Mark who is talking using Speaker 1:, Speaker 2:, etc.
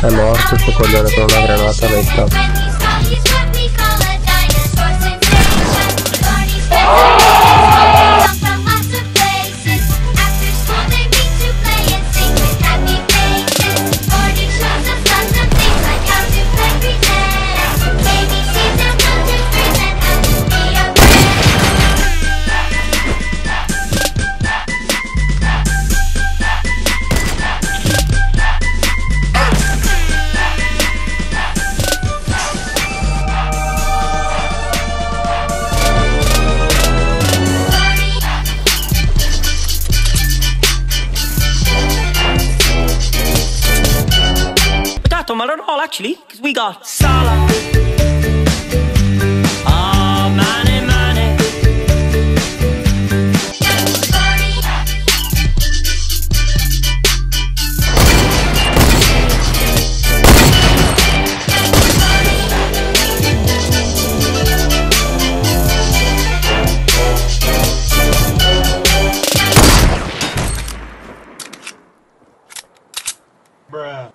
Speaker 1: È morto sto coglione con una granata metta.
Speaker 2: That don't matter at all, actually, because we got Salah. Oh, Bruh.